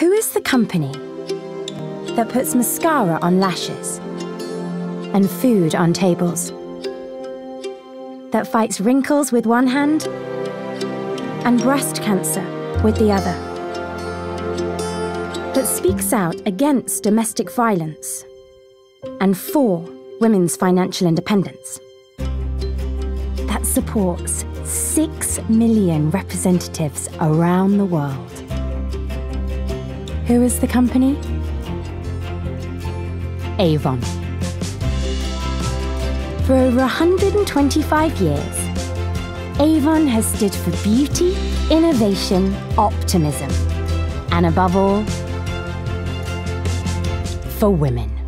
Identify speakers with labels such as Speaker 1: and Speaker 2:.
Speaker 1: Who is the company that puts mascara on lashes and food on tables? That fights wrinkles with one hand and breast cancer with the other? That speaks out against domestic violence and for women's financial independence? That supports six million representatives around the world? Who is the company? Avon. For over 125 years, Avon has stood for beauty, innovation, optimism, and above all, for women.